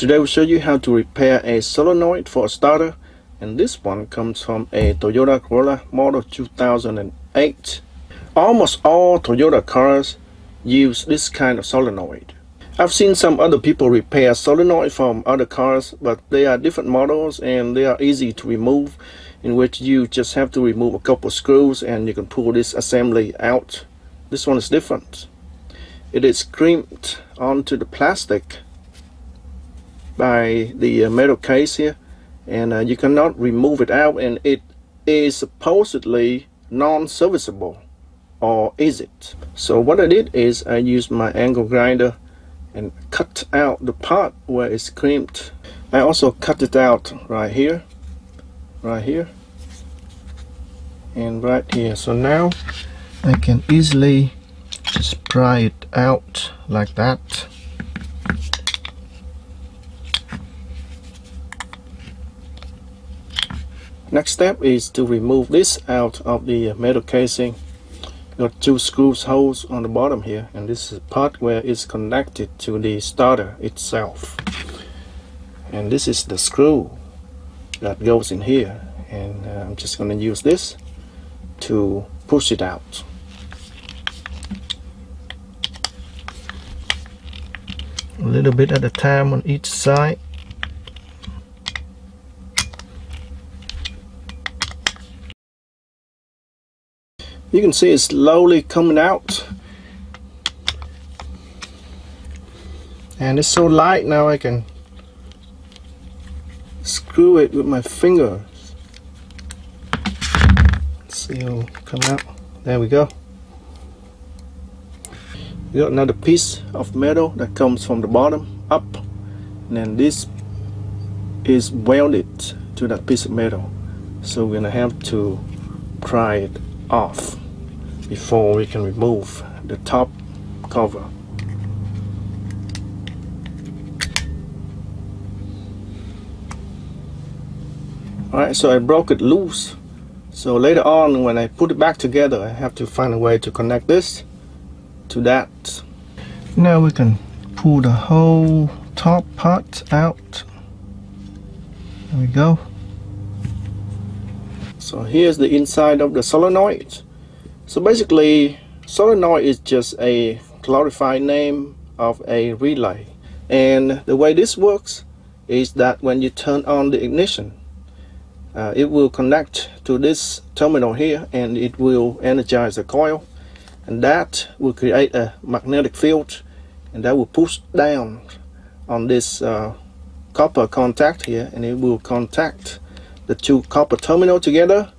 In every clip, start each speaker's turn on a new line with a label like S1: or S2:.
S1: Today we'll show you how to repair a solenoid for a starter and this one comes from a Toyota Corolla model 2008. Almost all Toyota cars use this kind of solenoid. I've seen some other people repair solenoid from other cars but they are different models and they are easy to remove in which you just have to remove a couple screws and you can pull this assembly out. This one is different. It is crimped onto the plastic by the uh, metal case here and uh, you cannot remove it out and it is supposedly non-serviceable or is it? So what I did is I used my angle grinder and cut out the part where it's crimped. I also cut it out right here right here and right here. So now I can easily just pry it out like that next step is to remove this out of the metal casing. Got two screws holes on the bottom here and this is part where it's connected to the starter itself. And this is the screw that goes in here and uh, I'm just going to use this to push it out. A little bit at a time on each side you can see it's slowly coming out. And it's so light now I can screw it with my fingers Let's see it'll come out. There we go. We got another piece of metal that comes from the bottom up. And then this is welded to that piece of metal. So we're gonna have to pry it off before we can remove the top cover. Alright, so I broke it loose. So later on when I put it back together, I have to find a way to connect this to that. Now we can pull the whole top part out. There we go. So here's the inside of the solenoid. So basically, solenoid is just a glorified name of a relay. And the way this works is that when you turn on the ignition, uh, it will connect to this terminal here and it will energize the coil and that will create a magnetic field and that will push down on this uh, copper contact here and it will contact the two copper terminal together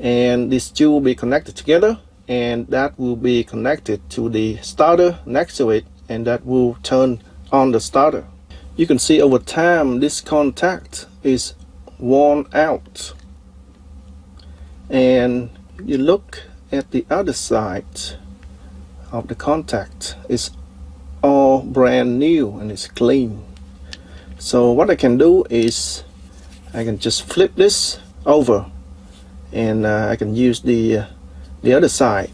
S1: and these two will be connected together and that will be connected to the starter next to it and that will turn on the starter. You can see over time this contact is worn out. And you look at the other side of the contact it's all brand new and it's clean. So what I can do is I can just flip this over and uh, I can use the uh, the other side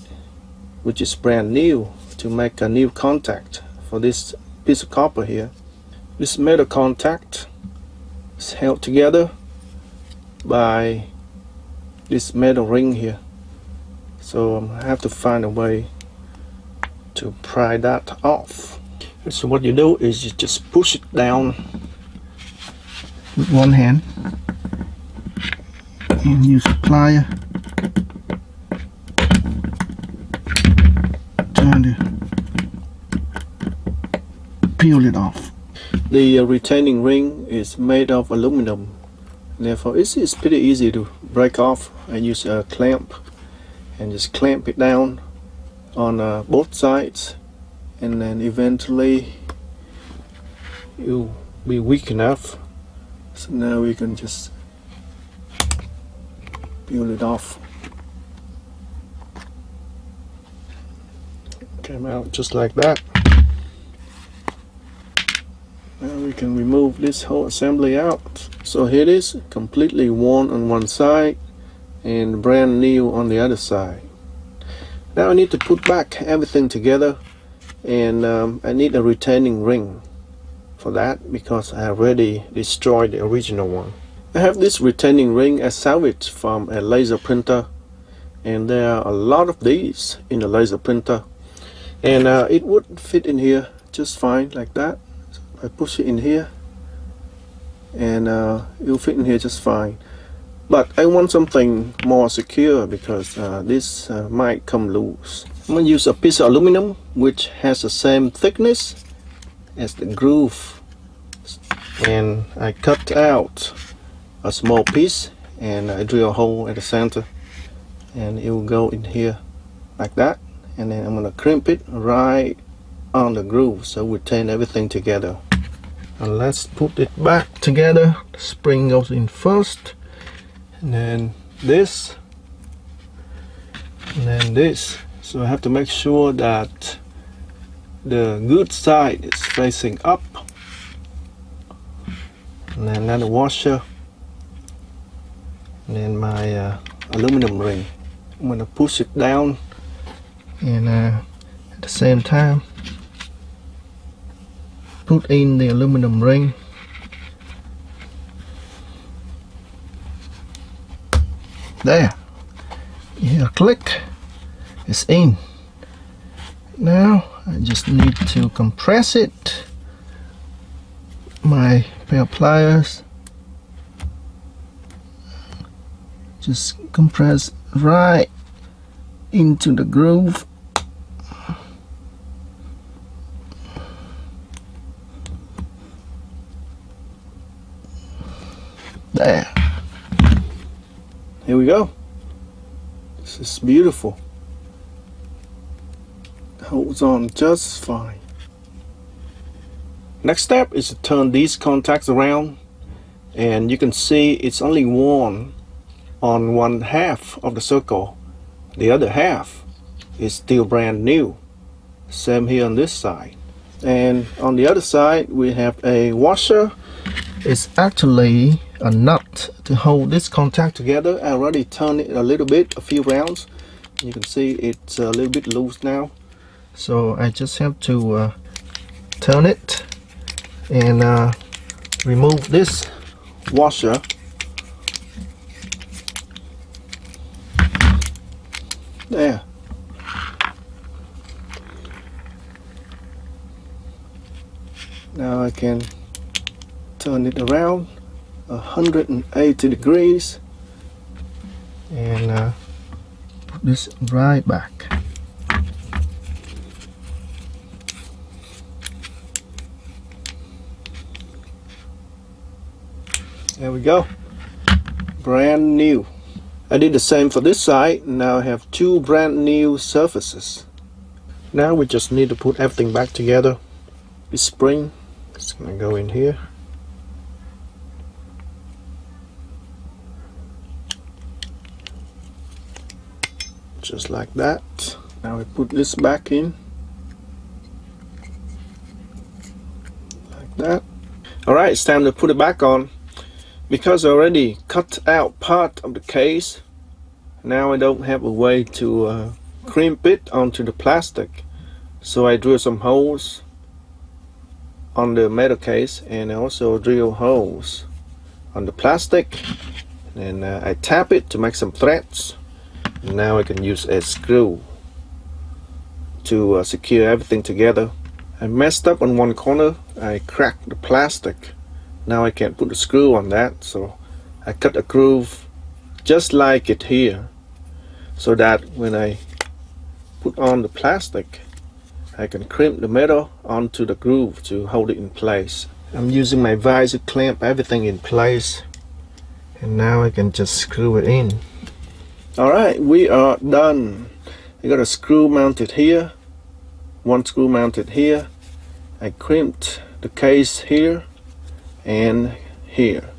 S1: which is brand new to make a new contact for this piece of copper here. This metal contact is held together by this metal ring here. So um, I have to find a way to pry that off. So what you do is you just push it down. With one hand. And use a plier peel it off. The uh, retaining ring is made of aluminum. Therefore it's, it's pretty easy to break off I use a clamp and just clamp it down on uh, both sides. And then eventually it'll be weak enough. So now we can just peel it off. Came out just like that now we can remove this whole assembly out. So here it is completely worn on one side and brand new on the other side. Now I need to put back everything together and um, I need a retaining ring for that because I already destroyed the original one. I have this retaining ring as salvage from a laser printer and there are a lot of these in the laser printer. And uh, it would fit in here just fine like that I push it in here and uh, it will fit in here just fine. But I want something more secure because uh, this uh, might come loose. I'm to use a piece of aluminum which has the same thickness as the groove. And I cut out a small piece and I drill a hole at the center and it will go in here like that. And then I'm gonna crimp it right on the groove so we retain everything together and let's put it back together. The spring goes in first. And then this. And then this. So I have to make sure that the good side is facing up. And then another washer. And then my uh, aluminum ring. I'm gonna push it down. And uh, at the same time put in the aluminum ring. There. Yeah click. It's in. Now I just need to compress it. My pair of pliers. Just compress right into the groove there here we go. This is beautiful. Holds on just fine. Next step is to turn these contacts around and you can see it's only worn on one half of the circle. The other half is still brand new. Same here on this side. And on the other side we have a washer. It's actually a nut to hold this contact together I already turned it a little bit a few rounds. You can see it's a little bit loose now. So I just have to uh, turn it and uh, remove this washer. There. Now I can turn it around 180 degrees and uh, put this right back. There we go. Brand new. I did the same for this side. Now I have two brand new surfaces. Now we just need to put everything back together. This spring going to go in here. Just like that. Now we put this back in. Like that. Alright, it's time to put it back on because I already cut out part of the case now I don't have a way to uh, crimp it onto the plastic so I drill some holes on the metal case and I also drill holes on the plastic and uh, I tap it to make some threads now I can use a screw to uh, secure everything together. I messed up on one corner. I cracked the plastic. Now I can't put a screw on that so I cut a groove just like it here so that when I put on the plastic I can crimp the metal onto the groove to hold it in place. I'm using my vise to clamp everything in place and now I can just screw it in alright we are done. I got a screw mounted here one screw mounted here I crimped the case here and here.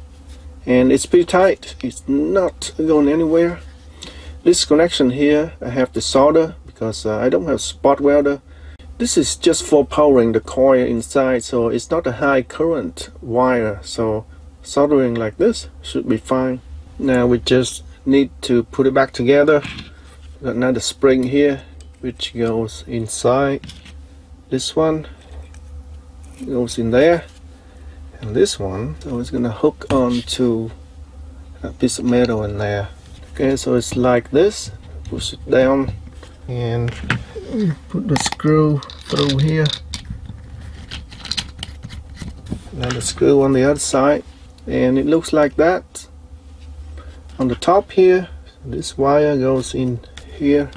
S1: And it's pretty tight. It's not going anywhere. This connection here I have to solder because uh, I don't have spot welder. This is just for powering the coil inside so it's not a high current wire. So soldering like this should be fine. Now we just need to put it back together. Got another spring here which goes inside this one goes in there and this one so it's gonna hook onto a piece of metal in there. Okay so it's like this push it down and put the screw through here. Another screw on the other side and it looks like that on the top here this wire goes in here.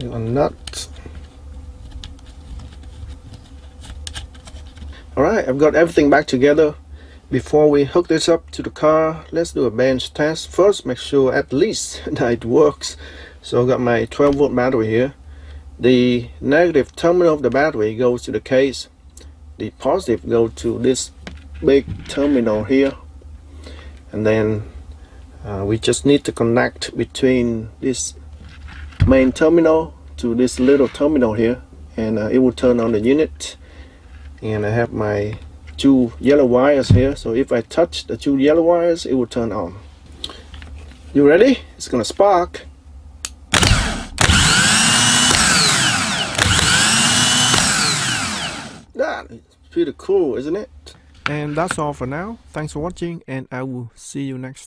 S1: A nut alright I've got everything back together. Before we hook this up to the car let's do a bench test first. Make sure at least that it works. So I've got my 12 volt battery here. The negative terminal of the battery goes to the case. The positive goes to this big terminal here and then uh, we just need to connect between this main terminal to this little terminal here. And uh, it will turn on the unit. And I have my two yellow wires here. So if I touch the two yellow wires it will turn on. You ready? It's gonna spark. That is pretty cool isn't it and that's all for now. Thanks for watching and I will see you next